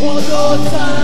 我躲在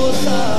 Rosa.